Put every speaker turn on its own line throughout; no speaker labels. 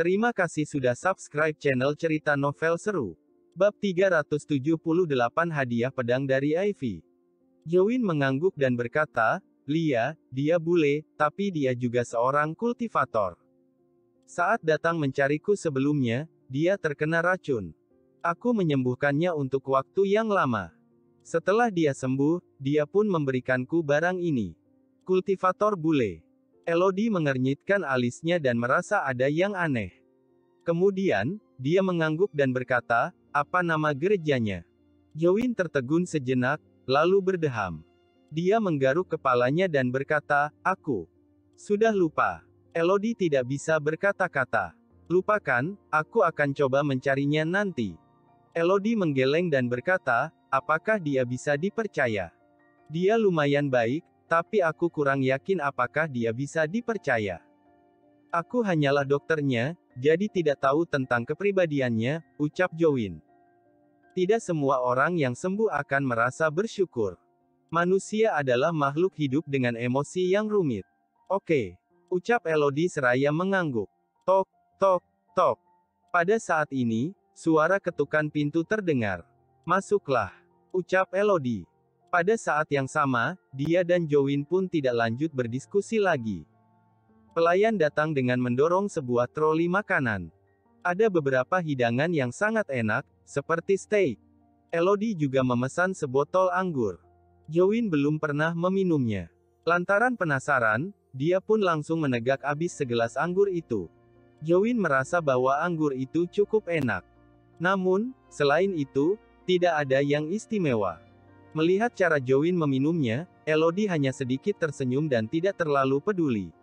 Terima kasih sudah subscribe channel cerita novel seru. Bab 378 Hadiah Pedang dari Ivy. Jowin mengangguk dan berkata, Lia, dia bule, tapi dia juga seorang kultivator. Saat datang mencariku sebelumnya, dia terkena racun. Aku menyembuhkannya untuk waktu yang lama. Setelah dia sembuh, dia pun memberikanku barang ini. Kultivator bule. Elodie mengernyitkan alisnya dan merasa ada yang aneh. Kemudian, dia mengangguk dan berkata, apa nama gerejanya? Jowin tertegun sejenak, lalu berdeham. Dia menggaruk kepalanya dan berkata, aku sudah lupa. Elodie tidak bisa berkata-kata. Lupakan, aku akan coba mencarinya nanti. Elodie menggeleng dan berkata, apakah dia bisa dipercaya? Dia lumayan baik, tapi aku kurang yakin apakah dia bisa dipercaya. Aku hanyalah dokternya, jadi tidak tahu tentang kepribadiannya, ucap Jowin. Tidak semua orang yang sembuh akan merasa bersyukur. Manusia adalah makhluk hidup dengan emosi yang rumit. Oke, ucap Elodie seraya mengangguk. Tok, tok, tok. Pada saat ini, suara ketukan pintu terdengar. Masuklah, ucap Elodie. Pada saat yang sama, dia dan Jowin pun tidak lanjut berdiskusi lagi. Pelayan datang dengan mendorong sebuah troli makanan. Ada beberapa hidangan yang sangat enak, seperti steak. Elodie juga memesan sebotol anggur. Jowin belum pernah meminumnya. Lantaran penasaran, dia pun langsung menegak habis segelas anggur itu. Jowin merasa bahwa anggur itu cukup enak. Namun, selain itu, tidak ada yang istimewa. Melihat cara Jowin meminumnya, Elodie hanya sedikit tersenyum dan tidak terlalu peduli.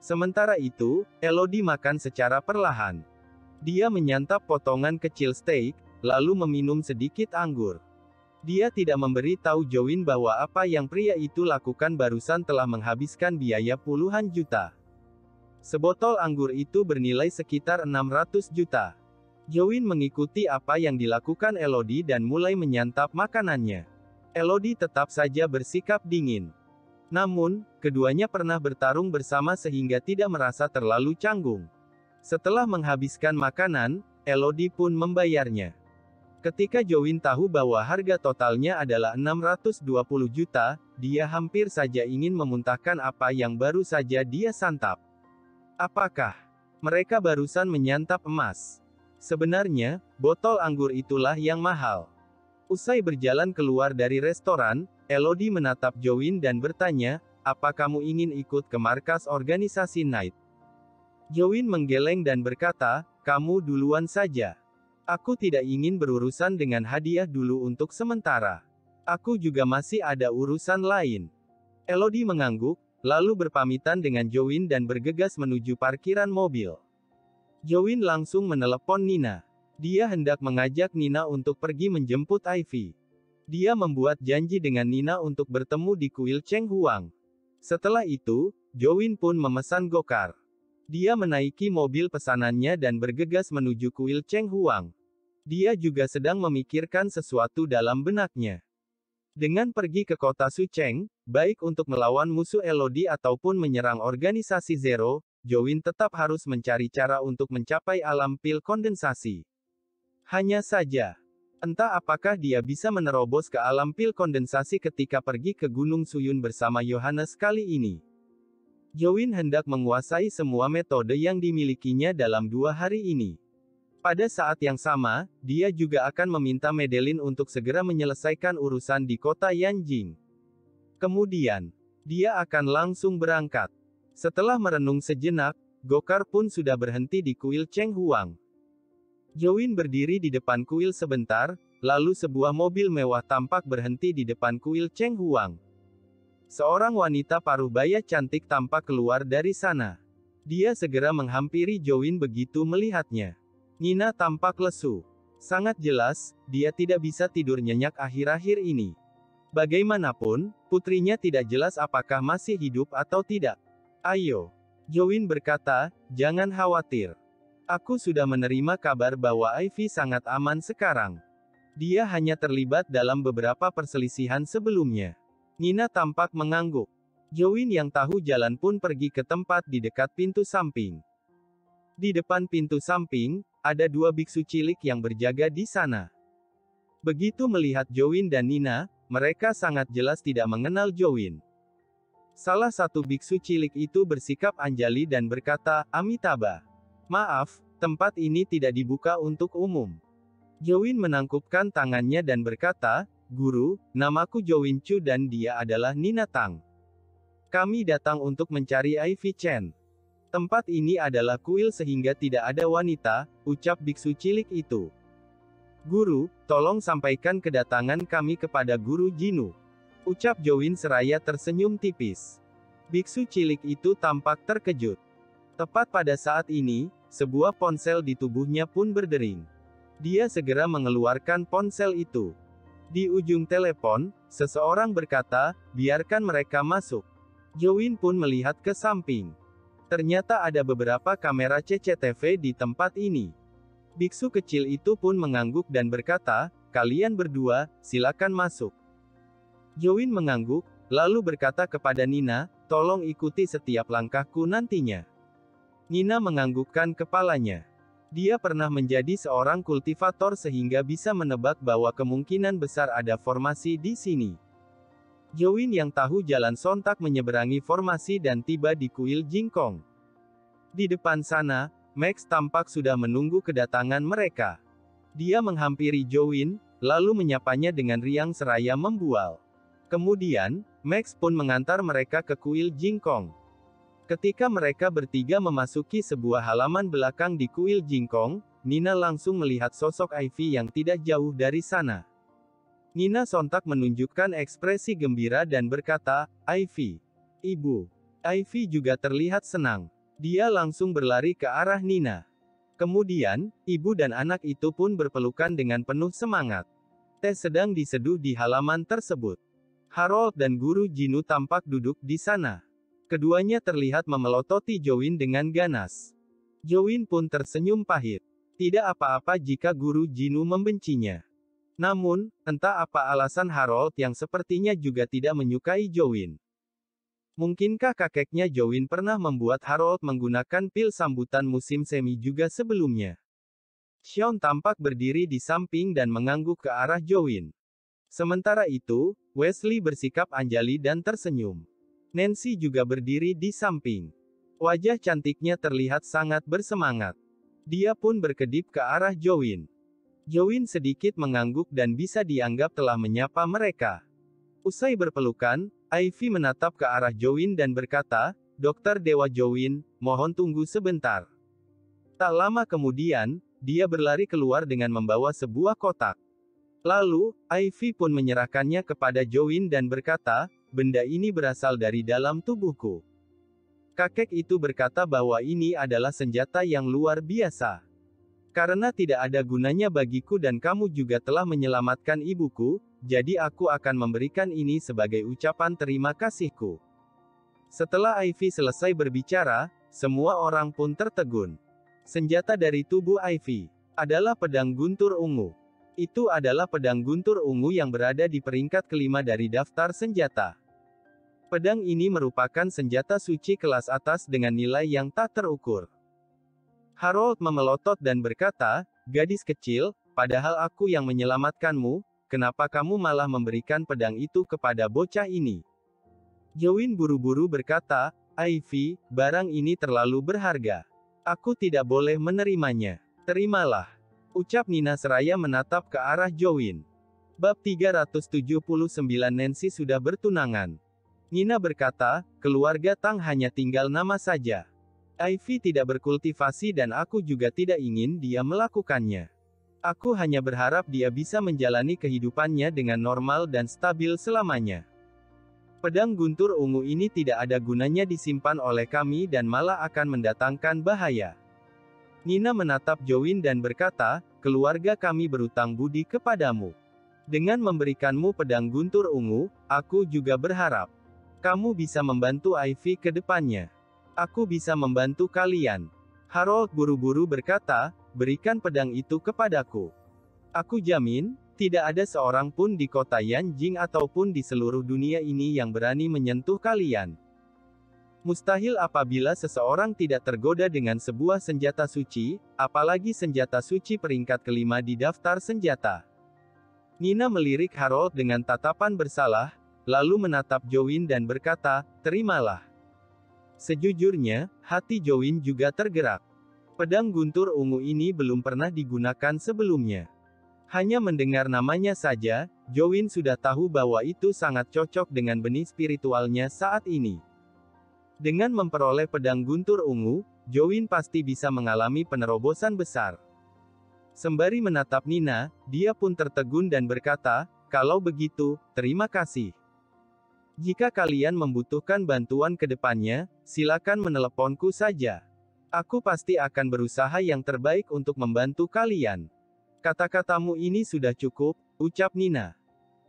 Sementara itu, Elodie makan secara perlahan. Dia menyantap potongan kecil steak, lalu meminum sedikit anggur. Dia tidak memberi tahu Jowin bahwa apa yang pria itu lakukan barusan telah menghabiskan biaya puluhan juta. Sebotol anggur itu bernilai sekitar 600 juta. Jowin mengikuti apa yang dilakukan Elodie dan mulai menyantap makanannya. Elodie tetap saja bersikap dingin. Namun, keduanya pernah bertarung bersama sehingga tidak merasa terlalu canggung. Setelah menghabiskan makanan, Elodie pun membayarnya. Ketika Jowin tahu bahwa harga totalnya adalah 620 juta, dia hampir saja ingin memuntahkan apa yang baru saja dia santap. Apakah mereka barusan menyantap emas? Sebenarnya, botol anggur itulah yang mahal. Usai berjalan keluar dari restoran, Elodie menatap Jowin dan bertanya, apa kamu ingin ikut ke markas organisasi Night? Jowin menggeleng dan berkata, kamu duluan saja. Aku tidak ingin berurusan dengan hadiah dulu untuk sementara. Aku juga masih ada urusan lain. Elodie mengangguk, lalu berpamitan dengan Jowin dan bergegas menuju parkiran mobil. Jowin langsung menelepon Nina. Dia hendak mengajak Nina untuk pergi menjemput Ivy. Dia membuat janji dengan Nina untuk bertemu di kuil Cheng Huang. Setelah itu, Jowin pun memesan gokar. Dia menaiki mobil pesanannya dan bergegas menuju kuil Cheng Huang. Dia juga sedang memikirkan sesuatu dalam benaknya. Dengan pergi ke kota Sucheng, baik untuk melawan musuh Elodie ataupun menyerang organisasi Zero, Jowin tetap harus mencari cara untuk mencapai alam pil kondensasi. Hanya saja, entah apakah dia bisa menerobos ke alam pil kondensasi ketika pergi ke Gunung Suyun bersama Yohanes kali ini. Jowin hendak menguasai semua metode yang dimilikinya dalam dua hari ini. Pada saat yang sama, dia juga akan meminta Medelin untuk segera menyelesaikan urusan di kota Yanjing. Kemudian, dia akan langsung berangkat. Setelah merenung sejenak, Gokar pun sudah berhenti di kuil Cheng Huang. Jowin berdiri di depan kuil sebentar, lalu sebuah mobil mewah tampak berhenti di depan kuil Cheng Huang. Seorang wanita paruh baya cantik tampak keluar dari sana. Dia segera menghampiri Jowin begitu melihatnya. Nina tampak lesu. Sangat jelas, dia tidak bisa tidur nyenyak akhir-akhir ini. Bagaimanapun, putrinya tidak jelas apakah masih hidup atau tidak. Ayo. Jowin berkata, jangan khawatir. Aku sudah menerima kabar bahwa Ivy sangat aman sekarang. Dia hanya terlibat dalam beberapa perselisihan sebelumnya. Nina tampak mengangguk. Jowin yang tahu jalan pun pergi ke tempat di dekat pintu samping. Di depan pintu samping, ada dua biksu cilik yang berjaga di sana. Begitu melihat Jowin dan Nina, mereka sangat jelas tidak mengenal Jowin. Salah satu biksu cilik itu bersikap anjali dan berkata, Amitabha. Maaf, tempat ini tidak dibuka untuk umum. Jowin menangkupkan tangannya dan berkata, Guru, namaku Jowin Chu dan dia adalah Nina Tang. Kami datang untuk mencari Ivy Chen. Tempat ini adalah kuil sehingga tidak ada wanita, ucap biksu cilik itu. Guru, tolong sampaikan kedatangan kami kepada Guru Jinu. Ucap Jowin seraya tersenyum tipis. Biksu cilik itu tampak terkejut. Tepat pada saat ini, sebuah ponsel di tubuhnya pun berdering. Dia segera mengeluarkan ponsel itu. Di ujung telepon, seseorang berkata, biarkan mereka masuk. Jowin pun melihat ke samping. Ternyata ada beberapa kamera CCTV di tempat ini. Biksu kecil itu pun mengangguk dan berkata, kalian berdua, silakan masuk. Jowin mengangguk, lalu berkata kepada Nina, tolong ikuti setiap langkahku nantinya. Nina menganggukkan kepalanya. Dia pernah menjadi seorang kultivator sehingga bisa menebak bahwa kemungkinan besar ada formasi di sini. Jowin yang tahu jalan sontak menyeberangi formasi dan tiba di kuil Jingkong. Di depan sana, Max tampak sudah menunggu kedatangan mereka. Dia menghampiri Jowin, lalu menyapanya dengan riang seraya membual. Kemudian, Max pun mengantar mereka ke kuil Jingkong. Ketika mereka bertiga memasuki sebuah halaman belakang di kuil Jingkong, Nina langsung melihat sosok Ivy yang tidak jauh dari sana. Nina sontak menunjukkan ekspresi gembira dan berkata, Ivy. Ibu. Ivy juga terlihat senang. Dia langsung berlari ke arah Nina. Kemudian, ibu dan anak itu pun berpelukan dengan penuh semangat. Teh sedang diseduh di halaman tersebut. Harold dan guru Jinu tampak duduk di sana. Keduanya terlihat memelototi Jowin dengan ganas. Jowin pun tersenyum pahit. Tidak apa-apa jika guru Jinu membencinya. Namun, entah apa alasan Harold yang sepertinya juga tidak menyukai Jowin. Mungkinkah kakeknya Jowin pernah membuat Harold menggunakan pil sambutan musim semi juga sebelumnya? Sean tampak berdiri di samping dan mengangguk ke arah Jowin. Sementara itu, Wesley bersikap anjali dan tersenyum. Nancy juga berdiri di samping. Wajah cantiknya terlihat sangat bersemangat. Dia pun berkedip ke arah Jowin. Jowin sedikit mengangguk dan bisa dianggap telah menyapa mereka. Usai berpelukan, Ivy menatap ke arah Jowin dan berkata, Dokter Dewa Jowin, mohon tunggu sebentar. Tak lama kemudian, dia berlari keluar dengan membawa sebuah kotak. Lalu, Ivy pun menyerahkannya kepada Jowin dan berkata, benda ini berasal dari dalam tubuhku. Kakek itu berkata bahwa ini adalah senjata yang luar biasa. Karena tidak ada gunanya bagiku dan kamu juga telah menyelamatkan ibuku, jadi aku akan memberikan ini sebagai ucapan terima kasihku. Setelah Ivy selesai berbicara, semua orang pun tertegun. Senjata dari tubuh Ivy adalah pedang guntur ungu. Itu adalah pedang guntur ungu yang berada di peringkat kelima dari daftar senjata. Pedang ini merupakan senjata suci kelas atas dengan nilai yang tak terukur. Harold memelotot dan berkata, gadis kecil, padahal aku yang menyelamatkanmu, kenapa kamu malah memberikan pedang itu kepada bocah ini? Jowin buru-buru berkata, Ivy, barang ini terlalu berharga. Aku tidak boleh menerimanya. Terimalah. Ucap Nina seraya menatap ke arah Jowin. Bab 379 Nancy sudah bertunangan. Nina berkata, keluarga Tang hanya tinggal nama saja. Ivy tidak berkultivasi dan aku juga tidak ingin dia melakukannya. Aku hanya berharap dia bisa menjalani kehidupannya dengan normal dan stabil selamanya. Pedang guntur ungu ini tidak ada gunanya disimpan oleh kami dan malah akan mendatangkan bahaya. Nina menatap Jowin dan berkata, keluarga kami berutang budi kepadamu. Dengan memberikanmu pedang guntur ungu, aku juga berharap kamu bisa membantu Ivy ke depannya. Aku bisa membantu kalian. Harold buru-buru berkata, berikan pedang itu kepadaku. Aku jamin, tidak ada seorang pun di kota Yanjing ataupun di seluruh dunia ini yang berani menyentuh kalian. Mustahil apabila seseorang tidak tergoda dengan sebuah senjata suci, apalagi senjata suci peringkat kelima di daftar senjata. Nina melirik Harold dengan tatapan bersalah, lalu menatap Jowin dan berkata, terimalah. Sejujurnya, hati Jowin juga tergerak. Pedang guntur ungu ini belum pernah digunakan sebelumnya. Hanya mendengar namanya saja, Jowin sudah tahu bahwa itu sangat cocok dengan benih spiritualnya saat ini. Dengan memperoleh pedang guntur ungu, Jowin pasti bisa mengalami penerobosan besar. Sembari menatap Nina, dia pun tertegun dan berkata, kalau begitu, terima kasih. Jika kalian membutuhkan bantuan ke depannya, silakan meneleponku saja. Aku pasti akan berusaha yang terbaik untuk membantu kalian. Kata-katamu ini sudah cukup, ucap Nina.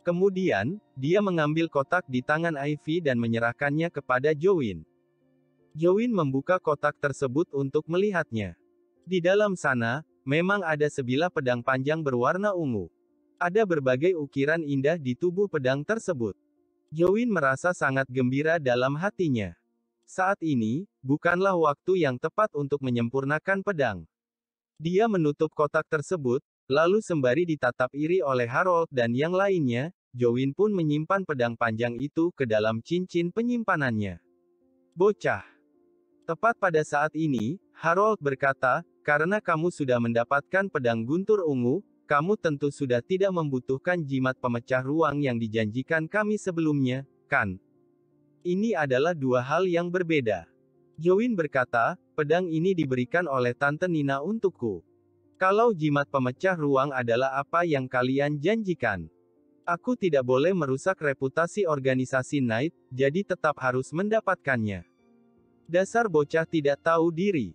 Kemudian, dia mengambil kotak di tangan Ivy dan menyerahkannya kepada Jowin. Jowin membuka kotak tersebut untuk melihatnya. Di dalam sana, memang ada sebilah pedang panjang berwarna ungu. Ada berbagai ukiran indah di tubuh pedang tersebut. Jowin merasa sangat gembira dalam hatinya. Saat ini, bukanlah waktu yang tepat untuk menyempurnakan pedang. Dia menutup kotak tersebut, lalu sembari ditatap iri oleh Harold dan yang lainnya, Jowin pun menyimpan pedang panjang itu ke dalam cincin penyimpanannya. Bocah. Tepat pada saat ini, Harold berkata, karena kamu sudah mendapatkan pedang guntur ungu, kamu tentu sudah tidak membutuhkan jimat pemecah ruang yang dijanjikan kami sebelumnya, kan? Ini adalah dua hal yang berbeda. Jowin berkata, pedang ini diberikan oleh Tante Nina untukku. Kalau jimat pemecah ruang adalah apa yang kalian janjikan. Aku tidak boleh merusak reputasi organisasi Knight, jadi tetap harus mendapatkannya. Dasar bocah tidak tahu diri.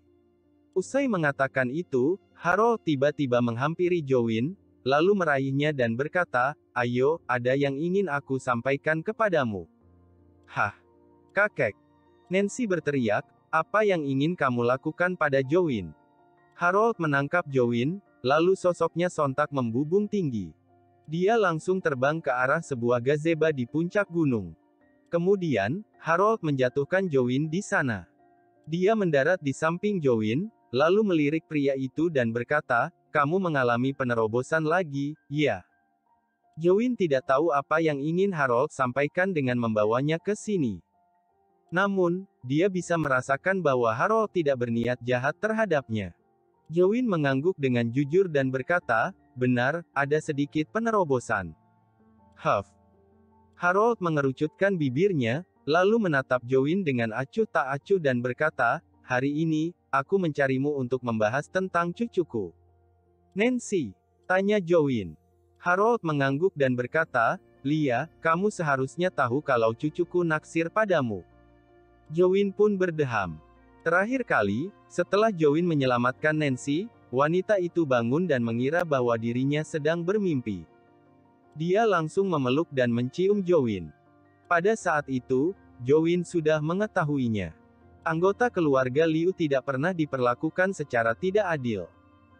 Usai mengatakan itu, Harold tiba-tiba menghampiri Jowin, lalu meraihnya dan berkata, Ayo, ada yang ingin aku sampaikan kepadamu. Hah? Kakek. Nancy berteriak, apa yang ingin kamu lakukan pada Jowin? Harold menangkap Jowin, lalu sosoknya sontak membubung tinggi. Dia langsung terbang ke arah sebuah gazeba di puncak gunung. Kemudian, Harold menjatuhkan Jowin di sana. Dia mendarat di samping Jowin, lalu melirik pria itu dan berkata, kamu mengalami penerobosan lagi, ya. Jowin tidak tahu apa yang ingin Harold sampaikan dengan membawanya ke sini. Namun, dia bisa merasakan bahwa Harold tidak berniat jahat terhadapnya. Jowin mengangguk dengan jujur dan berkata, benar, ada sedikit penerobosan. Huff. Harold mengerucutkan bibirnya, lalu menatap Jowin dengan acuh tak acuh dan berkata, hari ini, aku mencarimu untuk membahas tentang cucuku. Nancy, tanya Jowin. Harold mengangguk dan berkata, Lia, kamu seharusnya tahu kalau cucuku naksir padamu. Jowin pun berdeham. Terakhir kali, setelah Jowin menyelamatkan Nancy, wanita itu bangun dan mengira bahwa dirinya sedang bermimpi. Dia langsung memeluk dan mencium Jowin. Pada saat itu, Jowin sudah mengetahuinya. Anggota keluarga Liu tidak pernah diperlakukan secara tidak adil.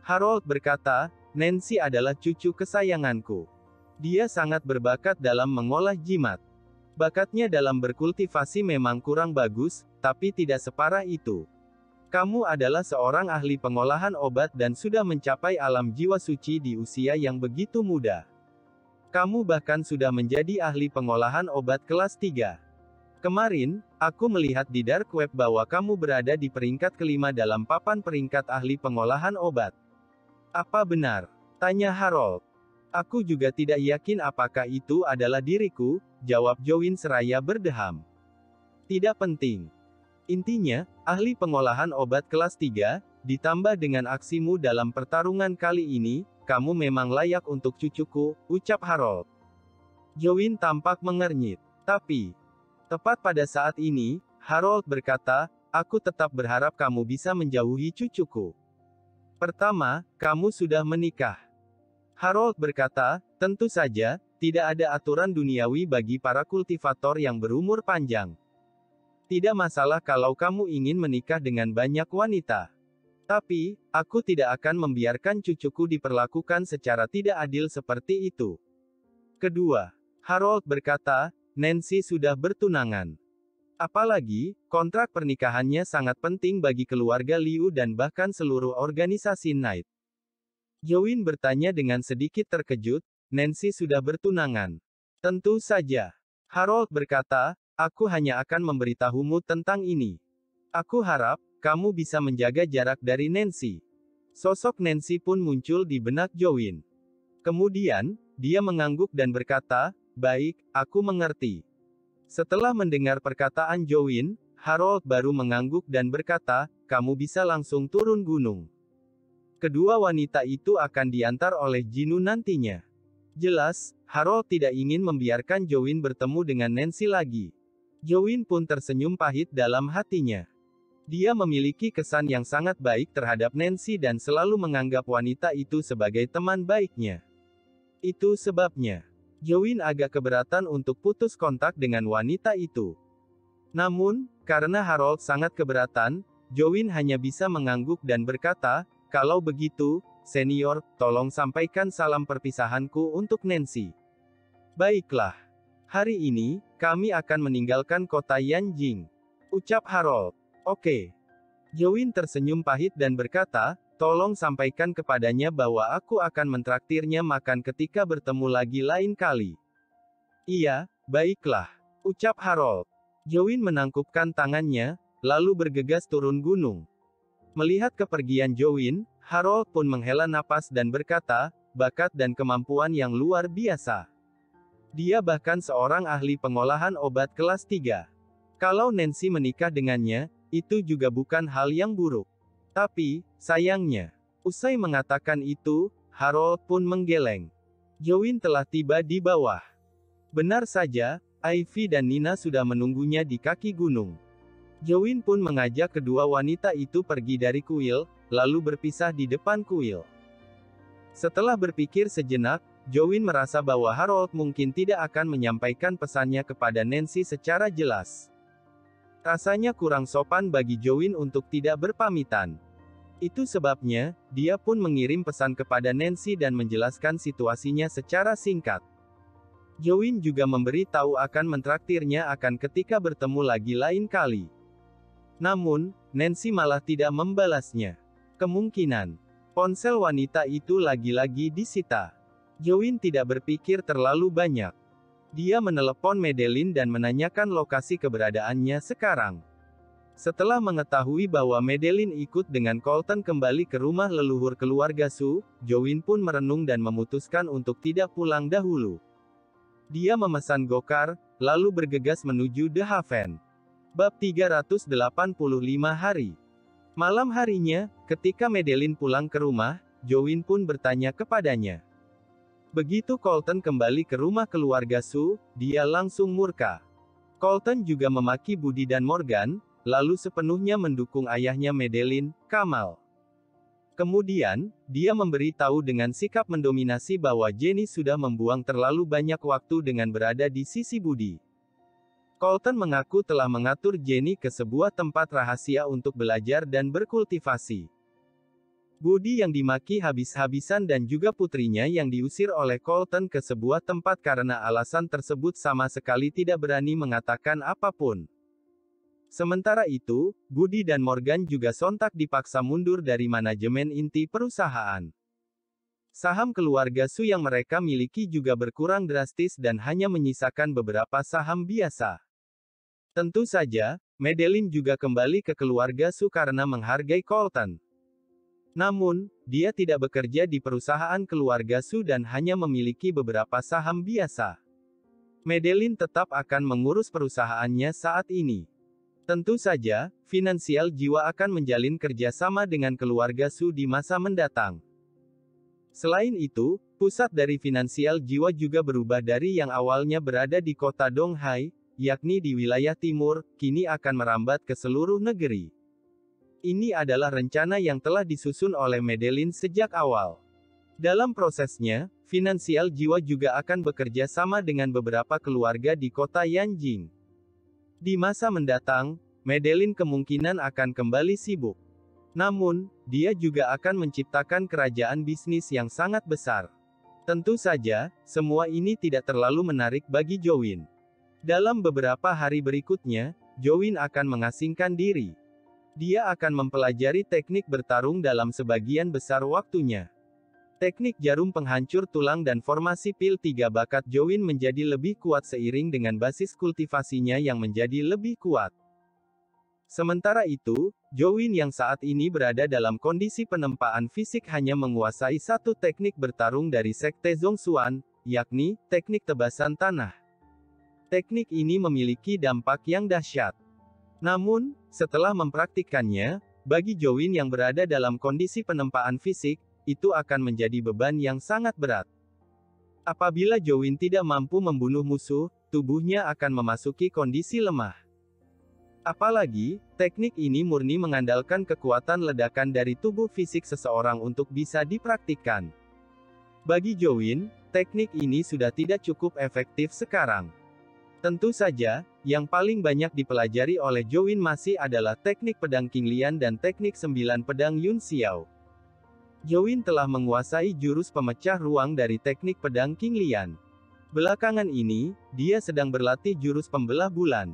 Harold berkata, Nancy adalah cucu kesayanganku. Dia sangat berbakat dalam mengolah jimat. Bakatnya dalam berkultivasi memang kurang bagus, tapi tidak separah itu. Kamu adalah seorang ahli pengolahan obat dan sudah mencapai alam jiwa suci di usia yang begitu muda. Kamu bahkan sudah menjadi ahli pengolahan obat kelas 3. Kemarin, aku melihat di dark web bahwa kamu berada di peringkat kelima dalam papan peringkat ahli pengolahan obat. Apa benar? Tanya Harold. Aku juga tidak yakin apakah itu adalah diriku, jawab Jowin seraya berdeham. Tidak penting. Intinya, ahli pengolahan obat kelas 3, ditambah dengan aksimu dalam pertarungan kali ini, kamu memang layak untuk cucuku, ucap Harold. Jowin tampak mengernyit. Tapi, tepat pada saat ini, Harold berkata, aku tetap berharap kamu bisa menjauhi cucuku. Pertama, kamu sudah menikah. Harold berkata, tentu saja, tidak ada aturan duniawi bagi para kultivator yang berumur panjang. Tidak masalah kalau kamu ingin menikah dengan banyak wanita. Tapi, aku tidak akan membiarkan cucuku diperlakukan secara tidak adil seperti itu. Kedua, Harold berkata, Nancy sudah bertunangan. Apalagi, kontrak pernikahannya sangat penting bagi keluarga Liu dan bahkan seluruh organisasi Knight. Jowin bertanya dengan sedikit terkejut, Nancy sudah bertunangan. Tentu saja. Harold berkata, aku hanya akan memberitahumu tentang ini. Aku harap, kamu bisa menjaga jarak dari Nancy. Sosok Nancy pun muncul di benak Jowin. Kemudian, dia mengangguk dan berkata, baik, aku mengerti. Setelah mendengar perkataan Jowin, Harold baru mengangguk dan berkata, kamu bisa langsung turun gunung. Kedua wanita itu akan diantar oleh Jinu nantinya. Jelas, Harold tidak ingin membiarkan Jowin bertemu dengan Nancy lagi. Jowin pun tersenyum pahit dalam hatinya. Dia memiliki kesan yang sangat baik terhadap Nancy dan selalu menganggap wanita itu sebagai teman baiknya. Itu sebabnya. Jowin agak keberatan untuk putus kontak dengan wanita itu. Namun, karena Harold sangat keberatan, Jowin hanya bisa mengangguk dan berkata, kalau begitu, senior, tolong sampaikan salam perpisahanku untuk Nancy. Baiklah. Hari ini, kami akan meninggalkan kota Yanjing. Ucap Harold. Oke. Jowin tersenyum pahit dan berkata, Tolong sampaikan kepadanya bahwa aku akan mentraktirnya makan ketika bertemu lagi lain kali. Iya, baiklah. Ucap Harold. Jowin menangkupkan tangannya, lalu bergegas turun gunung. Melihat kepergian Jowin, Harold pun menghela napas dan berkata, bakat dan kemampuan yang luar biasa. Dia bahkan seorang ahli pengolahan obat kelas 3. Kalau Nancy menikah dengannya, itu juga bukan hal yang buruk. Tapi, sayangnya, usai mengatakan itu, Harold pun menggeleng. Jowin telah tiba di bawah. Benar saja, Ivy dan Nina sudah menunggunya di kaki gunung. Jowin pun mengajak kedua wanita itu pergi dari kuil, lalu berpisah di depan kuil. Setelah berpikir sejenak, Jowin merasa bahwa Harold mungkin tidak akan menyampaikan pesannya kepada Nancy secara jelas. Rasanya kurang sopan bagi Jowin untuk tidak berpamitan. Itu sebabnya, dia pun mengirim pesan kepada Nancy dan menjelaskan situasinya secara singkat. Jowin juga memberi tahu akan mentraktirnya akan ketika bertemu lagi lain kali. Namun, Nancy malah tidak membalasnya. Kemungkinan, ponsel wanita itu lagi-lagi disita. Jowin tidak berpikir terlalu banyak. Dia menelepon Madeline dan menanyakan lokasi keberadaannya sekarang. Setelah mengetahui bahwa Madeline ikut dengan Colton kembali ke rumah leluhur keluarga Su, Jowin pun merenung dan memutuskan untuk tidak pulang dahulu. Dia memesan gokar, lalu bergegas menuju The Haven. Bab 385 hari. Malam harinya, ketika Madeline pulang ke rumah, Jowin pun bertanya kepadanya. Begitu Colton kembali ke rumah keluarga Su, dia langsung murka. Colton juga memaki Budi dan Morgan, lalu sepenuhnya mendukung ayahnya Madeline, Kamal. Kemudian, dia memberi tahu dengan sikap mendominasi bahwa Jenny sudah membuang terlalu banyak waktu dengan berada di sisi Budi. Colton mengaku telah mengatur Jenny ke sebuah tempat rahasia untuk belajar dan berkultivasi. Budi yang dimaki habis-habisan dan juga putrinya yang diusir oleh Colton ke sebuah tempat karena alasan tersebut sama sekali tidak berani mengatakan apa pun. Sementara itu, Budi dan Morgan juga sontak dipaksa mundur dari manajemen inti perusahaan. Saham keluarga Su yang mereka miliki juga berkurang drastis dan hanya menyisakan beberapa saham biasa. Tentu saja, Madeline juga kembali ke keluarga Su karena menghargai Colton. Namun, dia tidak bekerja di perusahaan keluarga Su dan hanya memiliki beberapa saham biasa. Madeline tetap akan mengurus perusahaannya saat ini. Tentu saja, finansial jiwa akan menjalin kerjasama dengan keluarga Su di masa mendatang. Selain itu, pusat dari finansial jiwa juga berubah dari yang awalnya berada di kota Donghai, yakni di wilayah timur, kini akan merambat ke seluruh negeri. Ini adalah rencana yang telah disusun oleh Madeline sejak awal. Dalam prosesnya, finansial jiwa juga akan bekerja sama dengan beberapa keluarga di kota Yanjing. Di masa mendatang, Madeline kemungkinan akan kembali sibuk. Namun, dia juga akan menciptakan kerajaan bisnis yang sangat besar. Tentu saja, semua ini tidak terlalu menarik bagi Jowin. Dalam beberapa hari berikutnya, Jowin akan mengasingkan diri. Dia akan mempelajari teknik bertarung dalam sebagian besar waktunya. Teknik jarum penghancur tulang dan formasi pil tiga bakat Jowin menjadi lebih kuat seiring dengan basis kultivasinya yang menjadi lebih kuat. Sementara itu, Jowin yang saat ini berada dalam kondisi penempaan fisik hanya menguasai satu teknik bertarung dari Sekte Zongxuan, yakni, teknik tebasan tanah. Teknik ini memiliki dampak yang dahsyat. Namun, setelah mempraktikkannya, bagi Jowin yang berada dalam kondisi penempaan fisik, itu akan menjadi beban yang sangat berat. Apabila Jowin tidak mampu membunuh musuh, tubuhnya akan memasuki kondisi lemah. Apalagi, teknik ini murni mengandalkan kekuatan ledakan dari tubuh fisik seseorang untuk bisa dipraktikkan. Bagi Jowin, teknik ini sudah tidak cukup efektif sekarang. Tentu saja, yang paling banyak dipelajari oleh Jowin masih adalah teknik pedang King Lian dan teknik sembilan pedang Yun Xiao. Jowin telah menguasai jurus pemecah ruang dari teknik pedang King Lian. Belakangan ini, dia sedang berlatih jurus pembelah bulan.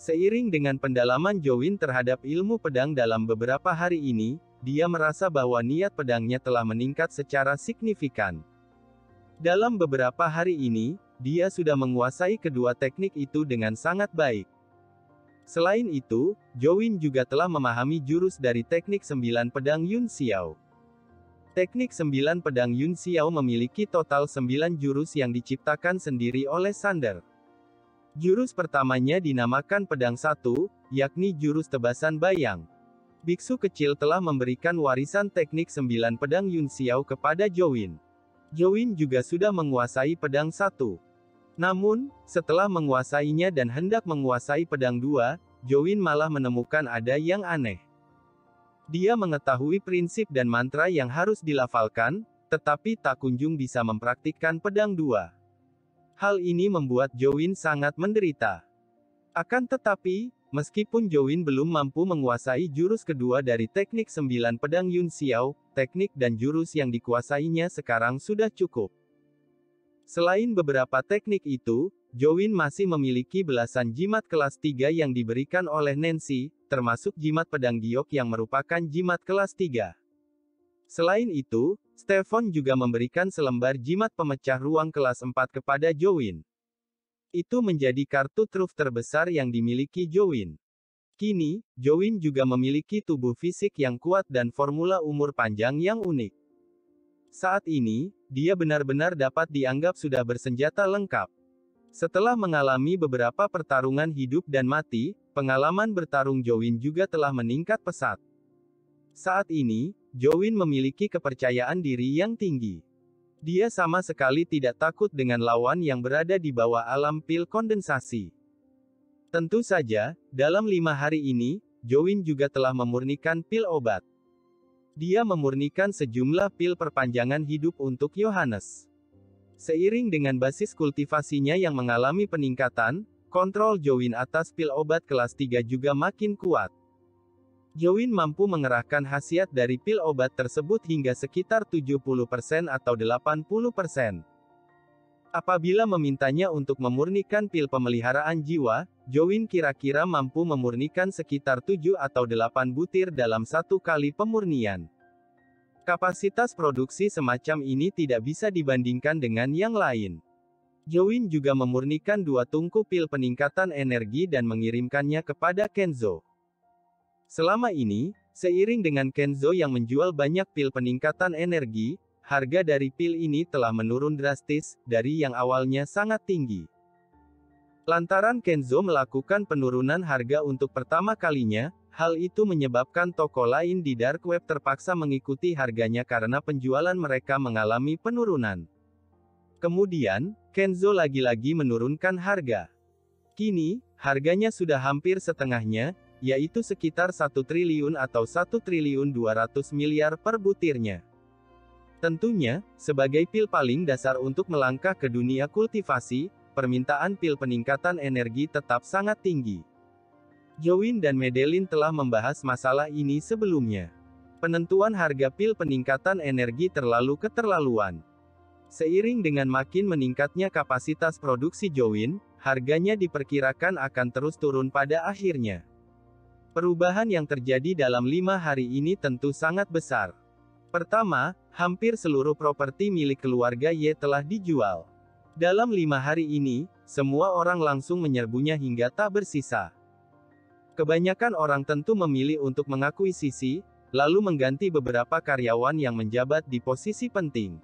Seiring dengan pendalaman Jowin terhadap ilmu pedang dalam beberapa hari ini, dia merasa bahwa niat pedangnya telah meningkat secara signifikan. Dalam beberapa hari ini, dia sudah menguasai kedua teknik itu dengan sangat baik. Selain itu, Jowin juga telah memahami jurus dari teknik sembilan pedang Yun Xiao. Teknik sembilan pedang Yun Xiao memiliki total sembilan jurus yang diciptakan sendiri oleh Sander. Jurus pertamanya dinamakan pedang satu, yakni jurus tebasan bayang. Biksu kecil telah memberikan warisan teknik sembilan pedang Yun Xiao kepada Jowin. Jowin juga sudah menguasai pedang satu. Namun, setelah menguasainya dan hendak menguasai pedang dua, Jowin malah menemukan ada yang aneh. Dia mengetahui prinsip dan mantra yang harus dilafalkan, tetapi tak kunjung bisa mempraktikkan pedang dua. Hal ini membuat Jowin sangat menderita. Akan tetapi, meskipun Jowin belum mampu menguasai jurus kedua dari teknik sembilan pedang Yun Xiao, teknik dan jurus yang dikuasainya sekarang sudah cukup. Selain beberapa teknik itu, Jowin masih memiliki belasan jimat kelas 3 yang diberikan oleh Nancy, termasuk jimat pedang giok yang merupakan jimat kelas 3. Selain itu, Stefan juga memberikan selembar jimat pemecah ruang kelas 4 kepada Jowin. Itu menjadi kartu truf terbesar yang dimiliki Jowin. Kini, Jowin juga memiliki tubuh fisik yang kuat dan formula umur panjang yang unik. Saat ini, dia benar-benar dapat dianggap sudah bersenjata lengkap. Setelah mengalami beberapa pertarungan hidup dan mati, pengalaman bertarung Jowin juga telah meningkat pesat. Saat ini, Jowin memiliki kepercayaan diri yang tinggi. Dia sama sekali tidak takut dengan lawan yang berada di bawah alam pil kondensasi. Tentu saja, dalam lima hari ini, Jowin juga telah memurnikan pil obat. Dia memurnikan sejumlah pil perpanjangan hidup untuk Yohanes. Seiring dengan basis kultivasinya yang mengalami peningkatan, kontrol Jowin atas pil obat kelas 3 juga makin kuat. Jowin mampu mengerahkan khasiat dari pil obat tersebut hingga sekitar 70% atau 80%. Apabila memintanya untuk memurnikan pil pemeliharaan jiwa, Jowin kira-kira mampu memurnikan sekitar 7 atau 8 butir dalam satu kali pemurnian. Kapasitas produksi semacam ini tidak bisa dibandingkan dengan yang lain. Jowin juga memurnikan dua tungku pil peningkatan energi dan mengirimkannya kepada Kenzo. Selama ini, seiring dengan Kenzo yang menjual banyak pil peningkatan energi, harga dari pil ini telah menurun drastis, dari yang awalnya sangat tinggi. Lantaran Kenzo melakukan penurunan harga untuk pertama kalinya, Hal itu menyebabkan toko lain di dark web terpaksa mengikuti harganya karena penjualan mereka mengalami penurunan. Kemudian, Kenzo lagi-lagi menurunkan harga. Kini, harganya sudah hampir setengahnya, yaitu sekitar 1 triliun atau 1 triliun 200 miliar per butirnya. Tentunya, sebagai pil paling dasar untuk melangkah ke dunia kultivasi, permintaan pil peningkatan energi tetap sangat tinggi. Jowin dan Medelin telah membahas masalah ini sebelumnya. Penentuan harga pil peningkatan energi terlalu keterlaluan. Seiring dengan makin meningkatnya kapasitas produksi Jowin, harganya diperkirakan akan terus turun pada akhirnya. Perubahan yang terjadi dalam lima hari ini tentu sangat besar. Pertama, hampir seluruh properti milik keluarga Y telah dijual. Dalam lima hari ini, semua orang langsung menyerbunya hingga tak bersisa. Kebanyakan orang tentu memilih untuk mengakuisisi, lalu mengganti beberapa karyawan yang menjabat di posisi penting.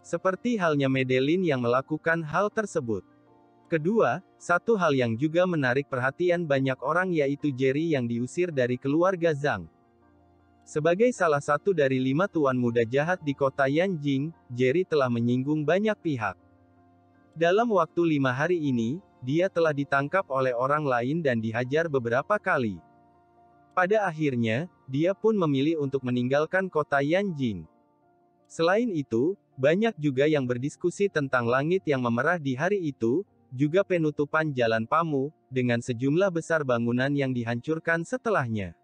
Seperti halnya Medelin yang melakukan hal tersebut. Kedua, satu hal yang juga menarik perhatian banyak orang yaitu Jerry yang diusir dari keluarga Zhang. Sebagai salah satu dari lima tuan muda jahat di kota Yanjing, Jerry telah menyinggung banyak pihak. Dalam waktu lima hari ini, dia telah ditangkap oleh orang lain dan dihajar beberapa kali. Pada akhirnya, dia pun memilih untuk meninggalkan kota Yanjing. Selain itu, banyak juga yang berdiskusi tentang langit yang memerah di hari itu, juga penutupan jalan Pamu, dengan sejumlah besar bangunan yang dihancurkan setelahnya.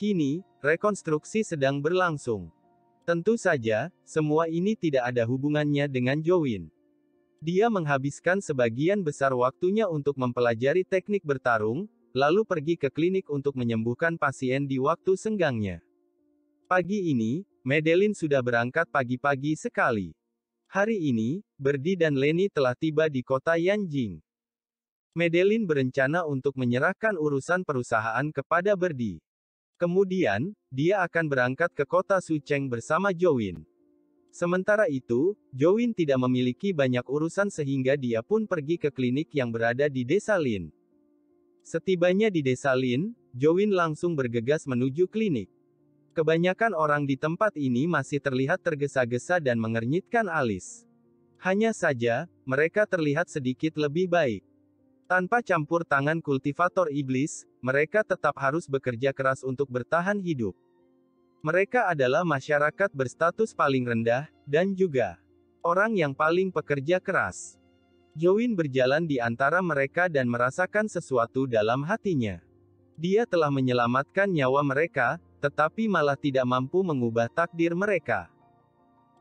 Kini, rekonstruksi sedang berlangsung. Tentu saja, semua ini tidak ada hubungannya dengan Jowin. Dia menghabiskan sebagian besar waktunya untuk mempelajari teknik bertarung, lalu pergi ke klinik untuk menyembuhkan pasien di waktu senggangnya. Pagi ini, Madeline sudah berangkat pagi-pagi sekali. Hari ini, Berdi dan Leni telah tiba di kota Yanjing. Medelin berencana untuk menyerahkan urusan perusahaan kepada Berdi. Kemudian, dia akan berangkat ke kota Sucheng bersama Jowin. Sementara itu, Jowin tidak memiliki banyak urusan sehingga dia pun pergi ke klinik yang berada di desa Lin. Setibanya di desa Lin, Jowin langsung bergegas menuju klinik. Kebanyakan orang di tempat ini masih terlihat tergesa-gesa dan mengernyitkan alis. Hanya saja, mereka terlihat sedikit lebih baik. Tanpa campur tangan kultivator iblis, mereka tetap harus bekerja keras untuk bertahan hidup. Mereka adalah masyarakat berstatus paling rendah, dan juga orang yang paling pekerja keras. Jowin berjalan di antara mereka dan merasakan sesuatu dalam hatinya. Dia telah menyelamatkan nyawa mereka, tetapi malah tidak mampu mengubah takdir mereka.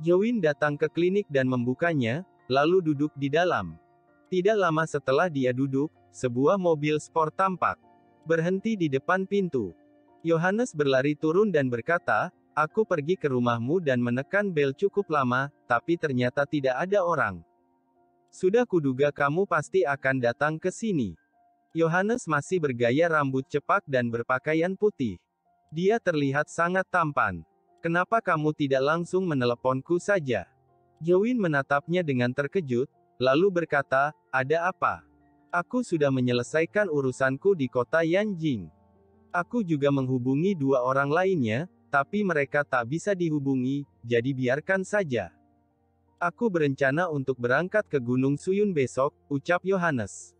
Jowin datang ke klinik dan membukanya, lalu duduk di dalam. Tidak lama setelah dia duduk, sebuah mobil sport tampak. Berhenti di depan pintu. Yohanes berlari turun dan berkata, Aku pergi ke rumahmu dan menekan bel cukup lama, tapi ternyata tidak ada orang. Sudah kuduga kamu pasti akan datang ke sini. Yohanes masih bergaya rambut cepak dan berpakaian putih. Dia terlihat sangat tampan. Kenapa kamu tidak langsung meneleponku saja? Jowin menatapnya dengan terkejut, lalu berkata, ada apa? Aku sudah menyelesaikan urusanku di kota Yanjing. Aku juga menghubungi dua orang lainnya, tapi mereka tak bisa dihubungi, jadi biarkan saja. Aku berencana untuk berangkat ke Gunung Suyun besok, ucap Yohanes.